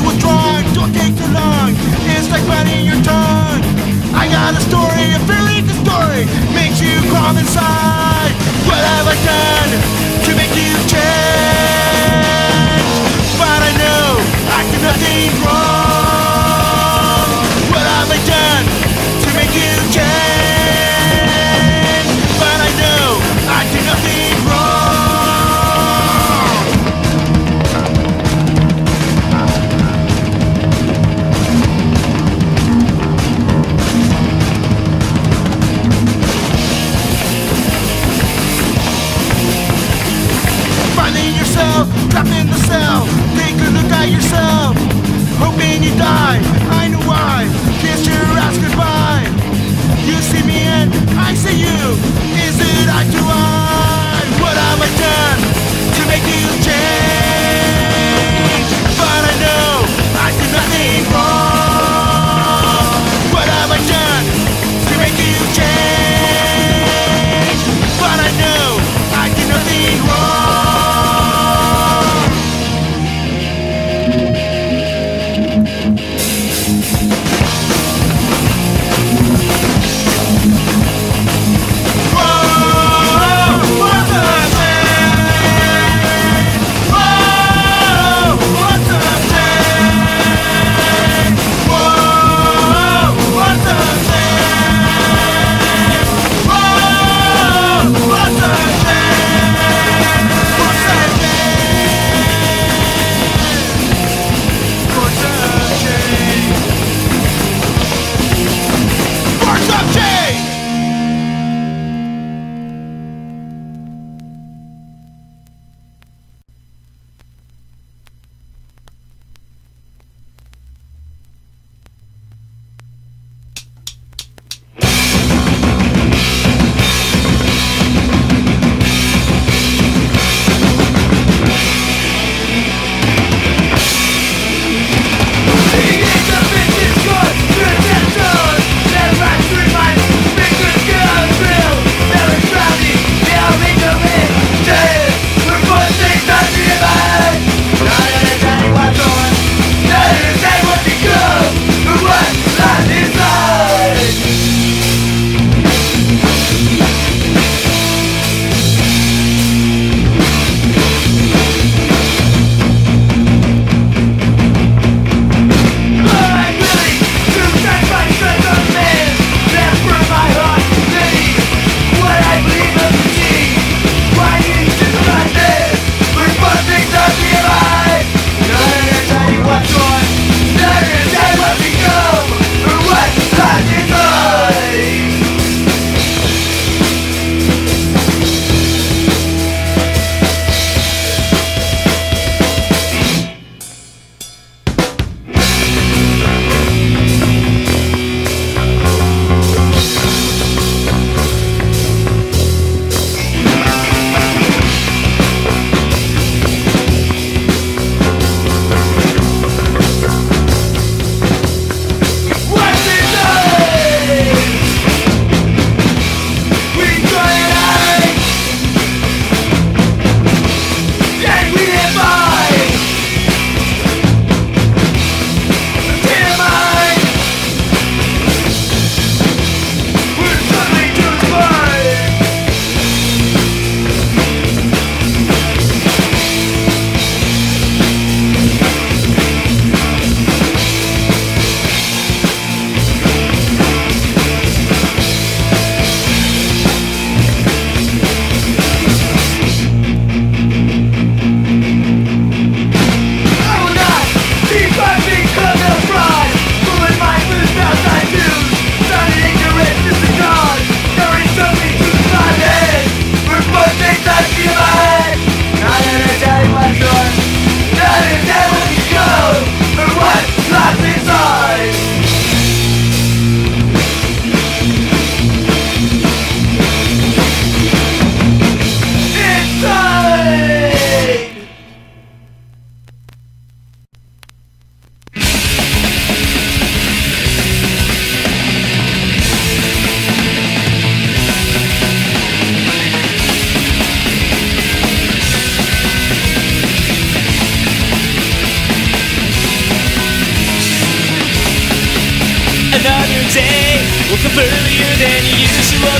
was drawn. Don't take too long. It's like biting your tongue. I got a story, a very good story. Makes you crawl inside. What have I done to make you change? But I know I did nothing wrong. in yourself, trapped in the cell. Take a look at yourself, hoping you die I know why, kiss your ass goodbye. You see me and I see you, is it eye to eye? What have I done to make you change? But I know I did nothing wrong.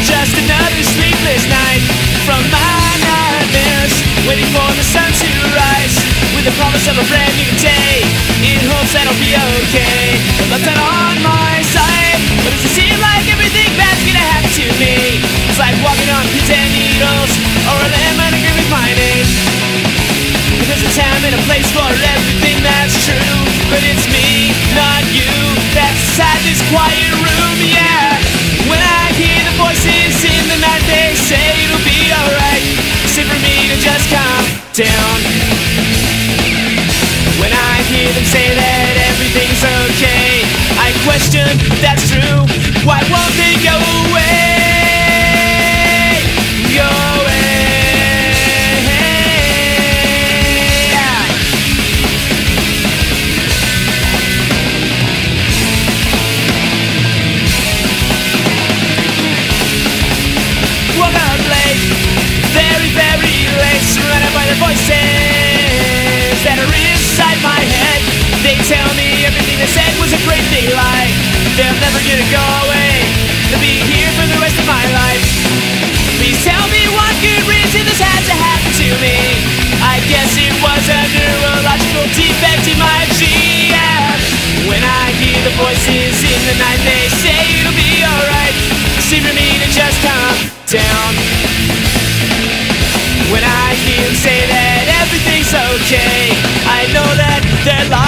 Just another sleepless night from my nightmares, waiting for the sun to rise with the promise of a brand new day, in hopes that I'll be okay. But left that on my side, but does it seem like everything bad's gonna happen to me? It's like walking on pins and needles, or a lemon agree with my name. There's a time and a place for everything that's true, but it's me, not you, that's inside this quiet room, yeah. Down. When I hear them say that everything's okay, I question if that's true. Why won't they go away? Voices that are inside my head. They tell me everything they said was a great big lie. They'll never to go away. They'll be here for the rest of my life. Please tell me what good reason this had to happen to me. I guess it was a neurological defect in my GM. When I hear the voices in the night, they say it'll be alright. Seem for me to just calm down. okay. I know that they're lying.